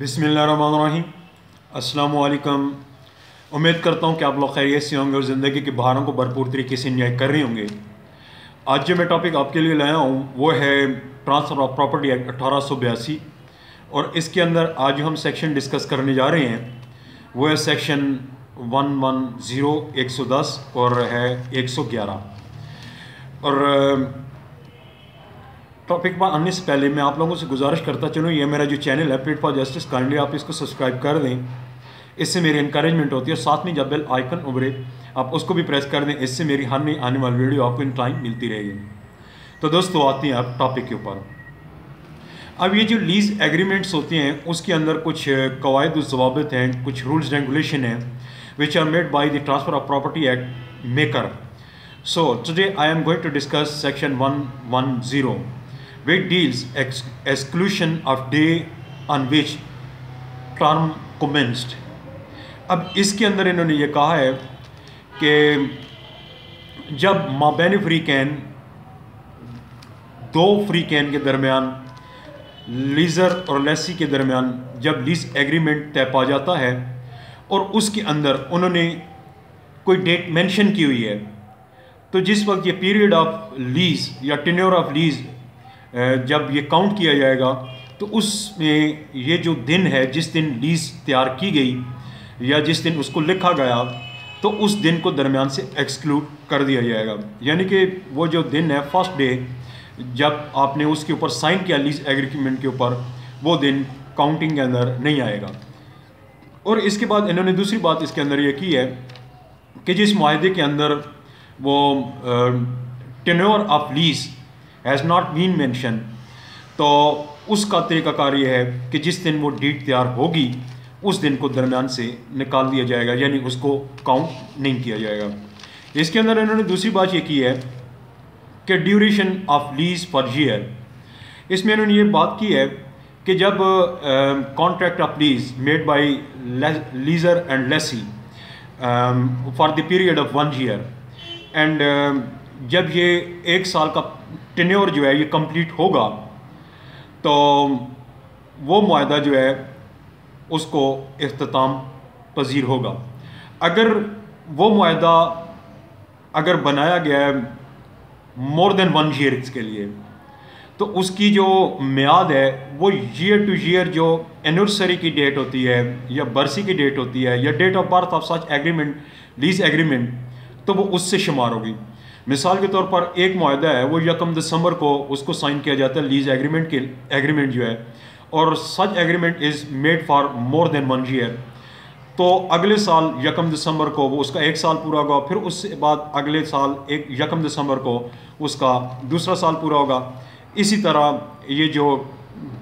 بسم اللہ الرحمن الرحیم السلام علیکم امید کرتا ہوں کہ آپ لوگ خیریت سے ہوں گے اور زندگی کے بہاروں کو بھرپور طریقے سے انجوائے کر رہے ہوں گے۔ آج جو میں ٹاپک آپ کے لیے لایا ہوں، وہ ہے ٹرانسفر آف پراپرٹی ایکٹ اٹھارہ سو بیاسی۔ اور اس کے اندر آج جو ہم سیکشن ڈسکس کرنے جا رہے ہیں۔ وہ ہے سیکشن ون ون زیرو ایک سو دس اور ہے ایک سو گیارہ۔ اور ٹاپک پر آنے سے پہلے میں آپ لوگوں سے گزارش کرتا چلوں یہ میرا جو چینل ہے پیٹ فار جسٹس کائنڈلی آپ اس کو سبسکرائب کر دیں اس سے میری انکریجمنٹ ہوتی ہے اور ساتھ میں جب بیل آئیکن ابھرے آپ اس کو بھی پریس کر دیں اس سے میری ہر نئی آنے والی ویڈیو آپ کو ان ٹائم ملتی رہے گی تو دوستو آتے ہیں آپ ٹاپک کے اوپر اب یہ جو لیز ایگریمنٹس ہوتے ہیں اس کے اندر کچھ قواعد و ضوابط ہیں کچھ رولز ریگولیشن ہیں which are made by the transfer of property act maker so today I am going to discuss section one one zero which deals exclusion of day on which term commenced. اب اس کے اندر انہوں نے یہ کہا ہے کہ جب مابین فری کین، دو فری کین کے درمیان، لیزر اور لیسی کے درمیان جب لیز ایگریمنٹ طے پا جاتا ہے اور اس کے اندر انہوں نے کوئی ڈیٹ مینشن کی ہوئی ہے، تو جس وقت یہ پیریڈ آف لیز یا ٹینیور آف لیز جب یہ کاؤنٹ کیا جائے گا، تو اس میں یہ جو دن ہے، جس دن لیز تیار کی گئی یا جس دن اس کو لکھا گیا، تو اس دن کو درمیان سے ایکسکلوڈ کر دیا جائے گا۔ یعنی کہ وہ جو دن ہے فرسٹ ڈے جب آپ نے اس کے اوپر سائن کیا لیز ایگریمنٹ کے اوپر، وہ دن کاؤنٹنگ کے اندر نہیں آئے گا۔ اور اس کے بعد انہوں نے دوسری بات اس کے اندر یہ کی ہے کہ جس معاہدے کے اندر وہ tenure of lease has not been mention تو اس کا طریقہ کار یہ ہے کہ جس دن وہ ڈیٹ تیار ہوگی، اس دن کو درمیان سے نکال دیا جائے گا یعنی اس کو کاؤنٹ نہیں کیا جائے گا۔ اس کے اندر انہوں نے دوسری بات یہ کی ہے کہ duration of lease for year اس میں انہوں نے یہ بات کی ہے کہ جب contract of lease made by lessor and lessee for the period of one year and جب یہ ایک سال کا ٹینیور جو ہے یہ کمپلیٹ ہوگا، تو وہ معاہدہ جو ہے اس کو اختتام پذیر ہوگا۔ اگر وہ معاہدہ اگر بنایا گیا ہے مور دین ون ایئرس کے لیے، تو اس کی جو میعاد ہے، وہ ایئر ٹو ایئر جو اینورسری کی ڈیٹ ہوتی ہے یا برسی کی ڈیٹ ہوتی ہے یا date of birth of such agreement lease agreement تو وہ اس سے شمار ہوگی۔ مثال کے طور پر ایک معاہدہ ہے، وہ یکم دسمبر کو اس کو سائن کیا جاتا ہے، لیز ایگریمنٹ کے ایگریمنٹ جو ہے۔ اور such agreement is made for more than one year تو اگلے سال یکم دسمبر کو وہ اس کا ایک سال پورا ہوگا، پھر اس سے بعد اگلے سال ایک یکم دسمبر کو اس کا دوسرا سال پورا ہوگا۔ اسی طرح یہ جو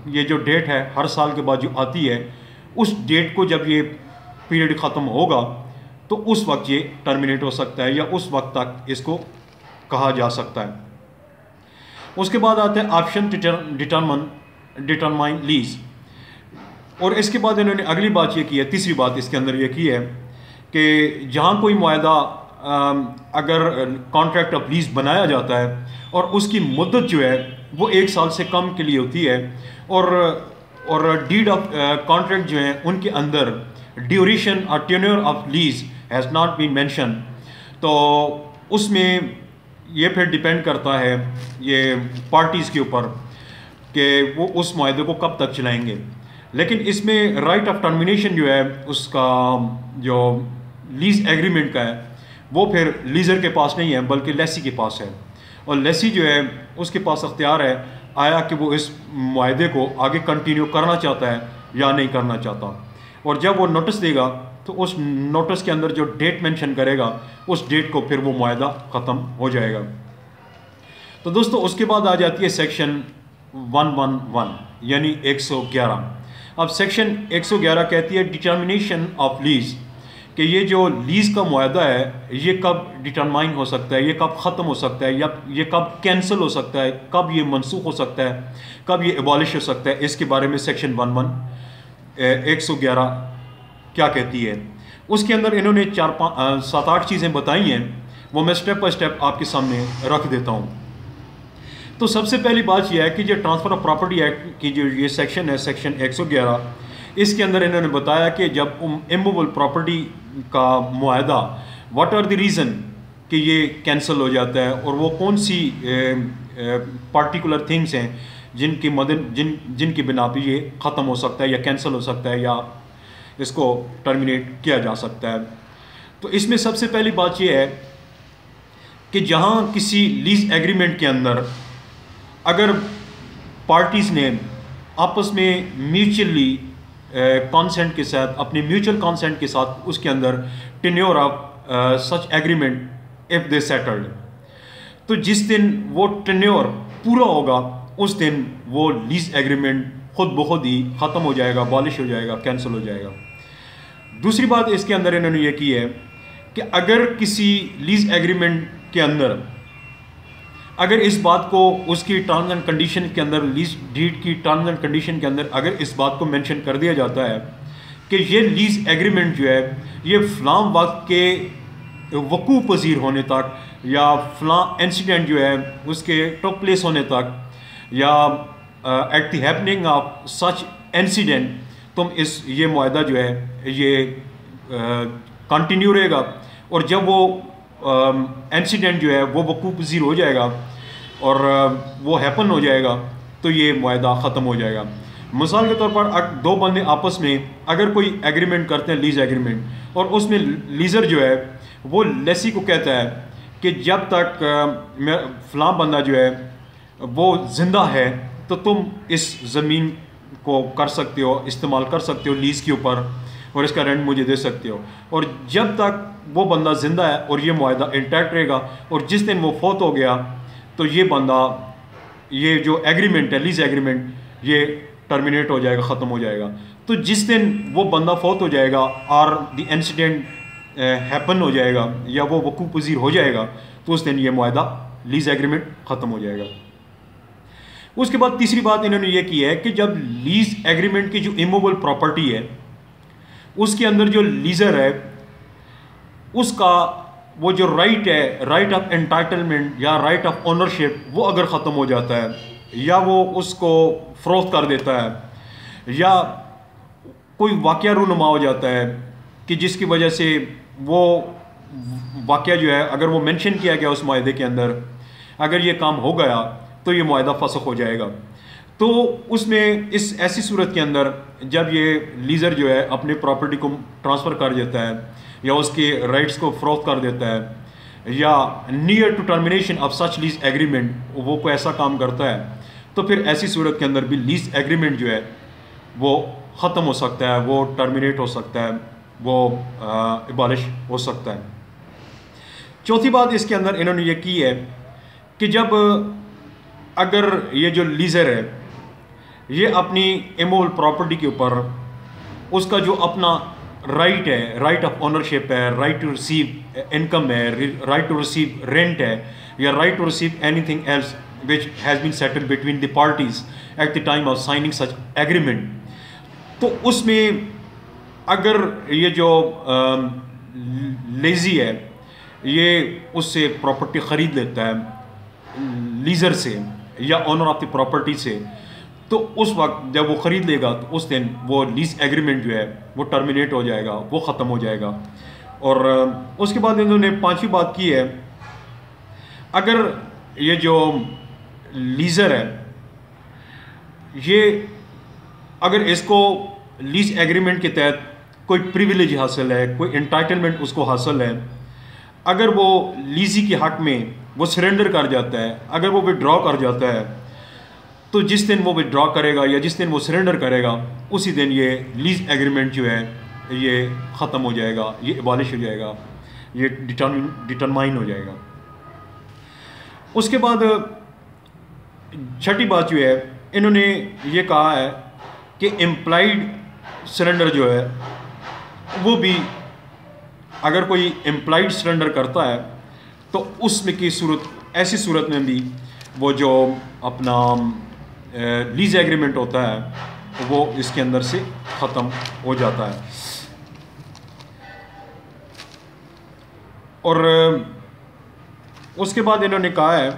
یہ جو ڈیٹ ہے، ہر سال کے بعد جو آتی ہے، اس ڈیٹ کو جب یہ پیریڈ ختم ہوگا، تو اس وقت یہ ٹرمینیٹ ہو سکتا ہے یا اس وقت تک اس کو کہا جا سکتا ہے۔ اس کے بعد آتے ہیں آپشن ڈٹرمن ڈٹرمائن لیز اور اس کے بعد انہوں نے اگلی بات یہ کی ہے، تیسری بات اس کے اندر یہ کی ہے کہ جہاں کوئی معاہدہ اگر کانٹریکٹ آف لیز بنایا جاتا ہے اور اس کی مدت جو ہے وہ ایک سال سے کم کے لیے ہوتی ہے اور اور ڈیڈ آف کانٹریکٹ جو ہیں ان کے اندر ڈیوریشن اور tenure of lease has not been mention تو اس میں یہ پھر ڈپینڈ کرتا ہے یہ پارٹیز کے اوپر کہ وہ اس معاہدے کو کب تک چلائیں گے۔ لیکن اس میں رائٹ آف ٹرمینیشن جو ہے، اس کا جو لیز ایگریمنٹ کا ہے، وہ پھر لیزر کے پاس نہیں ہے، بلکہ لیسی کے پاس ہے۔ اور لیسی جو ہے، اس کے پاس اختیار ہے آیا کہ وہ اس معاہدے کو آگے کنٹینیو کرنا چاہتا ہے یا نہیں کرنا چاہتا۔ اور جب وہ نوٹس دے گا تو اس نوٹس کے اندر جو ڈیٹ مینشن کرے گا، اس ڈیٹ کو پھر وہ معاہدہ ختم ہو جائے گا۔ تو دوستو، اس کے بعد آ جاتی ہے سیکشن ون ون ون یعنی ایک سو گیارہ۔ اب سیکشن ایک سو گیارہ کہتی ہے ڈٹرمنیشن آف لیز کہ یہ جو لیز کا معاہدہ ہے، یہ کب ڈٹرمائن ہو سکتا ہے، یہ کب ختم ہو سکتا ہے، یا یہ کب کینسل ہو سکتا ہے، کب یہ منسوخ ہو سکتا ہے، کب یہ ایبالش ہو سکتا ہے، اس کے بارے میں سیکشن ون ون ایک سو گیارہ۔ کیا کہتی ہے؟ اس کے اندر انہوں نے چار پانچ سات آٹھ چیزیں بتائی ہیں، وہ میں اسٹیپ بائی اسٹیپ آپ کے سامنے رکھ دیتا ہوں۔ تو سب سے پہلی بات یہ ہے کہ جو ٹرانسفر آف پراپرٹی ایکٹ کی جو یہ سیکشن ہے سیکشن ایک سو گیارہ، اس کے اندر انہوں نے بتایا کہ جب اموبل پراپرٹی کا معاہدہ واٹ آر دی ریزن کہ یہ کینسل ہو جاتا ہے؟ اور وہ کون سی پارٹیکولر تھنگس ہیں جن کی مدن جن جن کی بنا پہ یہ ختم ہو سکتا ہے یا کینسل ہو سکتا ہے یا اس کو ٹرمینیٹ کیا جا سکتا ہے۔ تو اس میں سب سے پہلی بات یہ ہے کہ جہاں کسی لیز ایگریمنٹ کے اندر اگر پارٹیز نے آپس میں میوچلی کانسنٹ کے ساتھ، اپنے میوچل کانسنٹ کے ساتھ اس کے اندر tenure of such agreement if they settled تو جس دن وہ ٹینیور پورا ہوگا، اس دن وہ لیز ایگریمنٹ خود بخود ہی ختم ہو جائے گا، بالش ہو جائے گا کینسل ہو جائے گا۔ دوسری بات اس کے اندر انہوں نے یہ کی ہے کہ اگر کسی لیز ایگریمنٹ کے اندر، اگر اس بات کو اس کی ٹرمز اینڈ کنڈیشن کے اندر لیز ڈیٹ کی ٹرمز اینڈ کنڈیشن کے اندر اگر اس بات کو مینشن کر دیا جاتا ہے کہ یہ لیز ایگریمنٹ جو ہے، یہ فلاں وقت کے وقوع پذیر ہونے تک یا فلاں انسیڈنٹ جو ہے، اس کے ٹاپ پلیس ہونے تک یا at the happening of such incident تم اس یہ معاہدہ جو ہے، یہ uh, کنٹینیو رہے گا۔ اور جب وہ um, انسیڈنٹ جو ہے، وہ وقوع پذیر ہو جائے گا اور uh, وہ ہیپن ہو جائے گا، تو یہ معاہدہ ختم ہو جائے گا۔ مثال کے طور پر دو بندے آپس میں اگر کوئی ایگریمنٹ کرتے ہیں لیز ایگریمنٹ اور اس میں لیزر جو ہے، وہ لیسی کو کہتا ہے کہ جب تک uh, فلاں بندہ جو ہے، وہ زندہ ہے تو تم اس زمین کو کر سکتے ہو، استعمال کر سکتے ہو لیز کے اوپر، اور اس کا رینٹ مجھے دے سکتے ہو۔ اور جب تک وہ بندہ زندہ ہے اور یہ معاہدہ انٹیکٹ رہے گا، اور جس دن وہ فوت ہو گیا، تو یہ بندہ، یہ جو ایگریمنٹ ہے لیز ایگریمنٹ یہ ٹرمینیٹ ہو جائے گا، ختم ہو جائے گا۔ تو جس دن وہ بندہ فوت ہو جائے گا، اور دی انسیڈنٹ ہیپن ہو جائے گا، یا وہ وقوع پذیر ہو جائے گا، تو اس دن یہ معاہدہ لیز ایگریمنٹ ختم ہو جائے گا۔ اس کے بعد تیسری بات انہوں نے یہ کی ہے کہ جب لیز ایگریمنٹ کی جو اموبل پراپرٹی ہے، اس کے اندر جو لیزر ہے، اس کا وہ جو رائٹ ہے رائٹ آف انٹائٹلمنٹ یا رائٹ آف اونرشپ وہ اگر ختم ہو جاتا ہے، یا وہ اس کو فروخت کر دیتا ہے، یا کوئی واقعہ رونما ہو جاتا ہے کہ جس کی وجہ سے وہ واقعہ جو ہے، اگر وہ مینشن کیا گیا اس معاہدے کے اندر، اگر یہ کام ہو گیا تو یہ معاہدہ فسخ ہو جائے گا۔ تو اس میں اس ایسی صورت کے اندر جب یہ لیزر جو ہے اپنے پراپرٹی کو ٹرانسفر کر دیتا ہے یا اس کے رائٹس کو فروخت کر دیتا ہے یا near to termination of such lease agreement وہ کوئی ایسا کام کرتا ہے، تو پھر ایسی صورت کے اندر بھی لیز ایگریمنٹ جو ہے وہ ختم ہو سکتا ہے، وہ ٹرمینیٹ ہو سکتا ہے، وہ ابالش ہو سکتا ہے۔ چوتھی بات اس کے اندر انہوں نے یہ کی ہے کہ جب اگر یہ جو لیزر ہے، یہ اپنی ایمول پراپرٹی کے اوپر، اس کا جو اپنا رائٹ ہے رائٹ آف اونرشپ ہے رائٹ ٹو ریسیو انکم ہے رائٹ ٹو ریسیو رینٹ ہے، یا right to receive anything else which has been settle between the parties at the time of signing such agreement تو اس میں اگر یہ جو لیزی ہے، یہ اس سے پراپرٹی خرید لیتا ہے، لیزر سے یا آنر آف دی پراپرٹی سے، تو اس وقت جب وہ خرید لے گا، تو اس دن وہ لیز ایگریمنٹ جو ہے، وہ ٹرمینیٹ ہو جائے گا، وہ ختم ہو جائے گا۔ اور اس کے بعد انہوں نے پانچویں بات کی ہے، اگر یہ جو لیزر ہے، یہ اگر اس کو لیز ایگریمنٹ کے تحت کوئی پریویلیج حاصل ہے، کوئی انٹائٹلمنٹ اس کو حاصل ہے، اگر وہ لیزی کے حق میں وہ سرنڈر کر جاتا ہے، اگر وہ وڈرا کر جاتا ہے، تو جس دن وہ وڈرا کرے گا یا جس دن وہ سرنڈر کرے گا، اسی دن یہ لیز ایگریمنٹ جو ہے، یہ ختم ہو جائے گا، یہ ابالش ہو جائے گا، یہ ڈٹرمائن ہو جائے گا۔ اس کے بعد، چھٹی بات جو ہے، انہوں نے یہ کہا ہے کہ امپلائڈ سرنڈر جو ہے، وہ بھی اگر کوئی امپلائڈ سرنڈر کرتا ہے تو اس میں کی صورت، ایسی صورت میں بھی وہ جو اپنا لیز ایگریمنٹ ہوتا ہے، وہ اس کے اندر سے ختم ہو جاتا ہے۔ اور اس کے بعد انہوں نے کہا ہے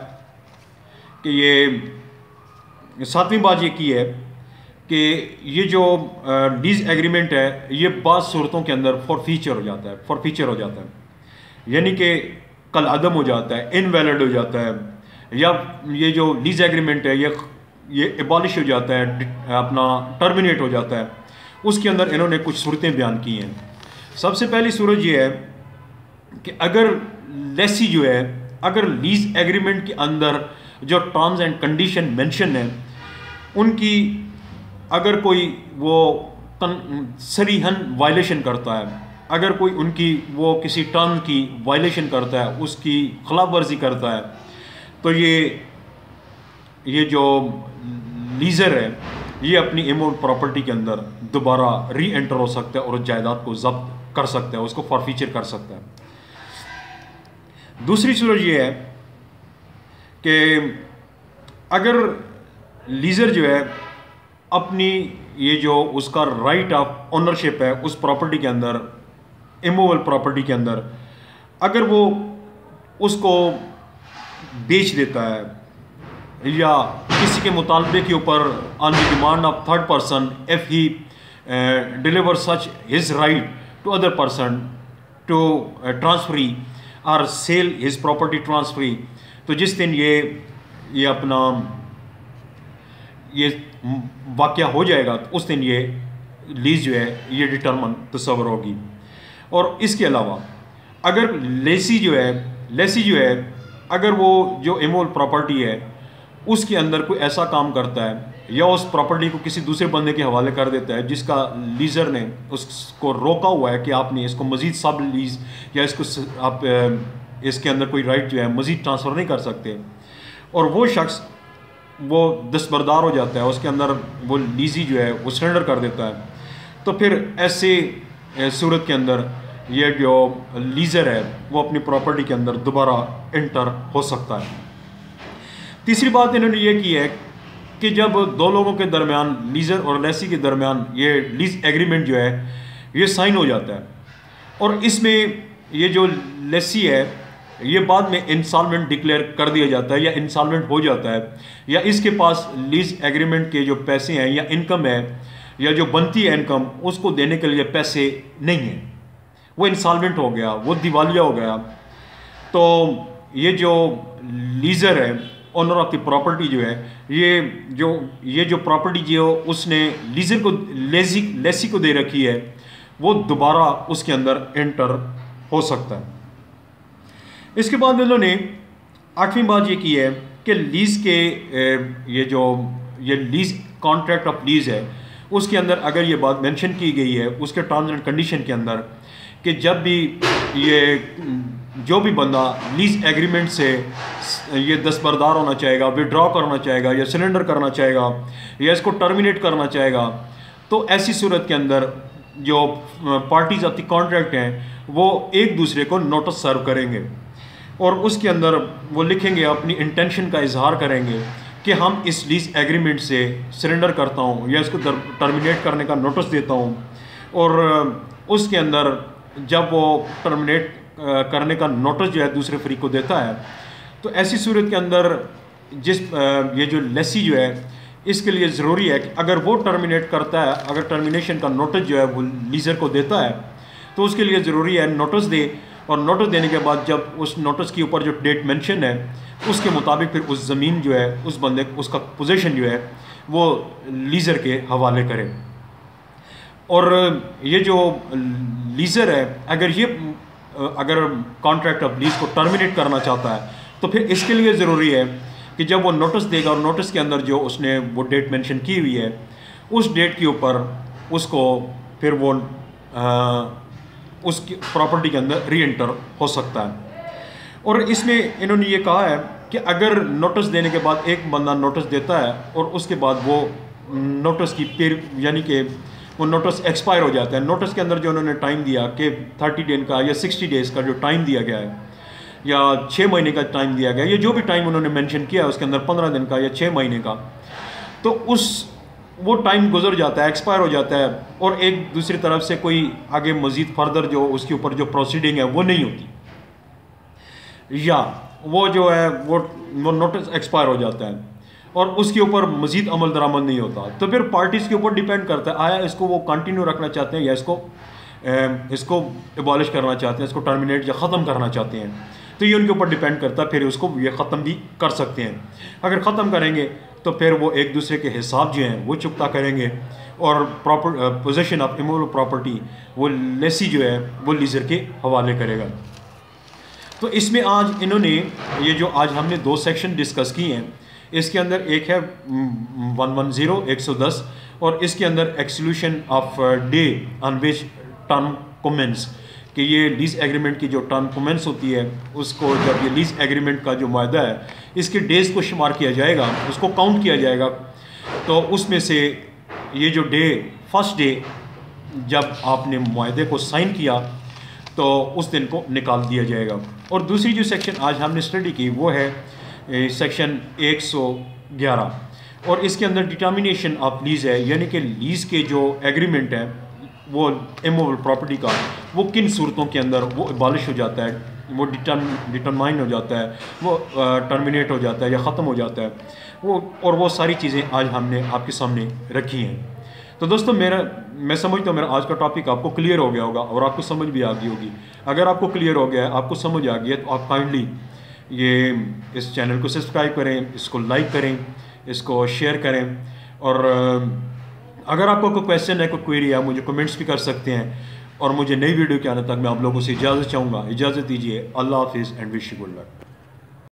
کہ یہ ساتویں بات یہ کی ہے کہ یہ جو لیز ایگریمنٹ ہے، یہ بعض صورتوں کے اندر فار فیچر ہو جاتا ہے فار فیچر ہو جاتا ہے۔ یعنی کہ کل عدم ہو جاتا ہے انویلڈ ہو جاتا ہے، یا یہ جو لیز ایگریمنٹ ہے، یہ یہ ابالش ہو جاتا ہے اپنا ٹرمینیٹ ہو جاتا ہے۔ اس کے اندر انہوں نے کچھ صورتیں بیان کی ہیں۔ سب سے پہلی صورت یہ ہے کہ اگر لیسی جو ہے، اگر لیز ایگریمنٹ کے اندر جو ٹرمز اینڈ کنڈیشن مینشن ہیں، ان کی اگر کوئی وہ سریحن وائلیشن کرتا ہے۔ اگر کوئی ان کی وہ کسی ٹرم کی وائلیشن کرتا ہے، اس کی خلاف ورزی کرتا ہے، تو یہ یہ جو لیزر ہے، یہ اپنی ایمون پراپرٹی کے اندر دوبارہ ری انٹر ہو سکتا ہے اور اس جائیداد کو ضبط کر سکتا ہے، اس کو فار فیچر کر سکتا ہے۔ دوسری صورت یہ ہے کہ اگر لیزر جو ہے اپنی یہ جو اس کا رائٹ آف اونرشپ ہے، اس پراپرٹی کے اندر ایموول پراپرٹی کے اندر، اگر وہ اس کو بیچ دیتا ہے، یا کسی کے مطالبے کے اوپر on the demand of third person if he deliver such his right to other person to transferee or sell his property transferee تو جس دن یہ یہ اپنا، یہ واقعہ ہو جائے گا، اس دن یہ لیز جو ہے، یہ ڈٹرمن تصور ہوگی۔ اور اس کے علاوہ، اگر لیسی جو ہے، لیسی جو ہے، اگر وہ جو ایمول پراپرٹی ہے، اس کے اندر کوئی ایسا کام کرتا ہے یا اس پراپرٹی کو کسی دوسرے بندے کے حوالے کر دیتا ہے جس کا لیزر نے اس کو روکا ہوا ہے کہ آپ نے اس کو مزید سب لیز یا اس کو آپ، اس کے اندر کوئی رائٹ جو ہے، مزید ٹرانسفر نہیں کر سکتے۔ اور وہ شخص وہ دستبردار ہو جاتا ہے، اس کے اندر وہ لیزی جو ہے وہ سرنڈر کر دیتا ہے۔ تو پھر ایسے صورت کے اندر یہ جو لیزر ہے وہ اپنی پراپرٹی کے اندر دوبارہ انٹر ہو سکتا ہے۔ تیسری بات انہوں نے یہ کی ہے کہ جب دو لوگوں کے درمیان لیزر اور لیسی کے درمیان یہ لیز ایگریمنٹ جو ہے یہ سائن ہو جاتا ہے۔ اور اس میں یہ جو لیسی ہے یہ بعد میں انسالمنٹ ڈکلیئر کر دیا جاتا ہے یا انسالمنٹ ہو جاتا ہے یا اس کے پاس لیز ایگریمنٹ کے جو پیسے ہیں یا انکم ہے یا جو بنتی ہے انکم اس کو دینے کے لیے پیسے نہیں ہیں۔ وہ انسالمنٹ ہو گیا، وہ دیوالیہ ہو گیا۔ تو یہ جو لیزر ہے آنر آف دی پراپرٹی جو ہے، یہ جو یہ جو پراپرٹی جو اس نے لیزر کو لیزی لیسی کو دے رکھی ہے، وہ دوبارہ اس کے اندر انٹر ہو سکتا ہے۔ اس کے بعد انہوں نے آٹھویں بات یہ کی ہے کہ لیز کے یہ جو، یہ لیز کانٹریکٹ آف لیز ہے اس کے اندر اگر یہ بات مینشن کی گئی ہے، اس کے ٹرمز اینڈ کنڈیشن کے اندر کہ جب بھی یہ جو بھی بندہ لیز ایگریمنٹ سے یہ دستبردار ہونا چاہے گا وڈرا کرنا چاہے گا یا سلنڈر کرنا چاہے گا یا اس کو ٹرمینیٹ کرنا چاہے گا، تو ایسی صورت کے اندر جو پارٹیز آف دی کانٹریکٹ ہیں، وہ ایک دوسرے کو نوٹس سرو کریں گے اور اس کے اندر وہ لکھیں گے، اپنی انٹینشن کا اظہار کریں گے۔ کہ ہم اس لیز ایگریمنٹ سے سرنڈر کرتا ہوں یا اس کو ٹرمینیٹ کرنے کا نوٹس دیتا ہوں اور اس کے اندر جب وہ ٹرمینیٹ کرنے کا نوٹس جو ہے دوسرے فریق کو دیتا ہے، تو ایسی صورت کے اندر جس یہ جو لیسی جو ہے، اس کے لیے ضروری ہے کہ اگر وہ ٹرمینیٹ کرتا ہے، اگر ٹرمینیشن کا نوٹس جو ہے وہ لیزر کو دیتا ہے، تو اس کے لیے ضروری ہے نوٹس دے اور نوٹس دینے کے بعد جب اس نوٹس کے اوپر جو ڈیٹ مینشن ہے، اس کے مطابق پھر اس زمین جو ہے، اس بندے، اس کا پوزیشن جو ہے، وہ لیزر کے حوالے کرے۔ اور یہ جو لیزر ہے، اگر یہ، اگر کانٹریکٹ آف لیز کو ٹرمینیٹ کرنا چاہتا ہے، تو پھر اس کے لیے ضروری ہے کہ جب وہ نوٹس دے گا اور نوٹس کے اندر جو اس نے وہ ڈیٹ مینشن کی ہوئی ہے، اس ڈیٹ کے اوپر اس کو پھر وہ اس کی پراپرٹی کے اندر ری انٹر ہو سکتا ہے۔ اور اس میں انہوں نے یہ کہا ہے کہ اگر نوٹس دینے کے بعد ایک بندہ نوٹس دیتا ہے اور اس کے بعد وہ نوٹس کی پیر یعنی کہ وہ نوٹس ایکسپائر ہو جاتا ہے۔ نوٹس کے اندر جو انہوں نے ٹائم دیا کہ تھرٹی ڈین کا یا سکسٹی ڈیز کا جو ٹائم دیا گیا ہے یا چھ مہینے کا ٹائم دیا گیا یا جو بھی ٹائم انہوں نے مینشن کیا ہے، اس کے اندر پندرہ دن کا یا چھ مہینے کا، تو اس وہ ٹائم گزر جاتا ہے ایکسپائر ہو جاتا ہے اور ایک دوسری طرف سے کوئی آگے مزید فردر جو اس کے اوپر جو پروسیڈنگ ہے وہ نہیں ہوتی۔ یا وہ جو ہے، وہ نوٹس ایکسپائر ہو جاتا ہے اور اس کے اوپر مزید عمل درآمد نہیں ہوتا۔ تو پھر پارٹیز کے اوپر ڈیپینڈ کرتا ہے، آیا اس کو وہ کنٹینیو رکھنا چاہتے ہیں یا اس کو اس کو ابالش کرنا چاہتے ہیں، اس کو ٹرمینیٹ یا ختم کرنا چاہتے ہیں۔ تو یہ ان کے اوپر ڈیپینڈ کرتا ہے، پھر اس کو یہ ختم بھی کر سکتے ہیں۔ اگر ختم کریں گے تو پھر وہ ایک دوسرے کے حساب جو ہیں وہ چکتا کریں گے اور پراپر پوزیشن آف امول پراپرٹی وہ لیسی جو ہے وہ لیزر کے حوالے کرے گا۔ تو اس میں آج انہوں نے یہ جو آج ہم نے دو سیکشن ڈسکس کی ہیں، اس کے اندر ایک ہے ون ون زیرو ایک سو دس، اور اس کے اندر exclusion of day on which term commence کہ یہ لیز ایگریمنٹ کی جو ٹرم کومنس ہوتی ہے، اس کو جب یہ لیز ایگریمنٹ کا جو معاہدہ ہے، اس کے ڈیز کو شمار کیا جائے گا، اس کو کاؤنٹ کیا جائے گا۔ تو اس میں سے یہ جو ڈے فسٹ ڈے جب آپ نے معاہدے کو سائن کیا، تو اس دن کو نکال دیا جائے گا۔ اور دوسری جو سیکشن آج ہم نے اسٹڈی کی، وہ ہے سیکشن ایک سو گیارہ۔ اور اس کے اندر ڈٹرمنیشن آف لیز ہے یعنی کہ لیز کے جو ایگریمنٹ ہے، وہ ایموبل پراپرٹی کا۔ وہ کن صورتوں کے اندر وہ ابالش ہو جاتا ہے، وہ ڈٹرمائن ہو جاتا ہے، وہ ٹرمینیٹ ہو جاتا ہے یا ختم ہو جاتا ہے۔ وہ، اور وہ ساری چیزیں آج ہم نے آپ کے سامنے رکھی ہیں۔ تو دوستو، میرا، میں سمجھتا ہوں میرا آج کا ٹاپک آپ کو کلیئر ہو گیا ہوگا اور آپ کو سمجھ بھی آ گئی ہوگی۔ اگر آپ کو کلیئر ہو گیا ہے، آپ کو سمجھ آ گئی ہے، تو آپ کائنڈلی یہ اس چینل کو سبسکرائب کریں، اس کو لائک کریں، اس کو شیئر کریں۔ اور اگر آپ کو کوئی کویشچن ہے، کوئی کوئری ہے مجھے کمنٹس بھی کر سکتے ہیں۔ اور مجھے نئی ویڈیو کے آنے تک میں آپ لوگوں سے اجازت چاہوں گا۔ اجازت دیجیے اللہ حافظ اینڈ وش گڈ لک